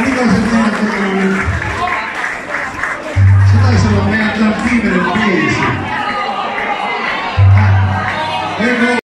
Amico Ferdinando Ferdinando. Secondo se sono andato a vivere il paese.